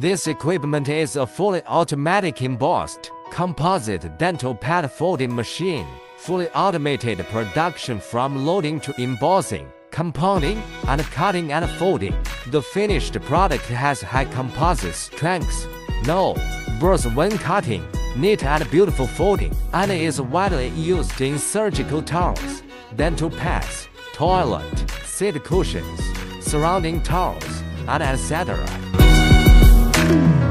This equipment is a fully automatic embossed composite dental pad folding machine, fully automated production from loading to embossing, compounding, and cutting and folding. The finished product has high composite strength, no burrs when cutting, neat and beautiful folding, and is widely used in surgical towels, dental pads, toilet, seat cushions, surrounding towels, and etc. Thank you.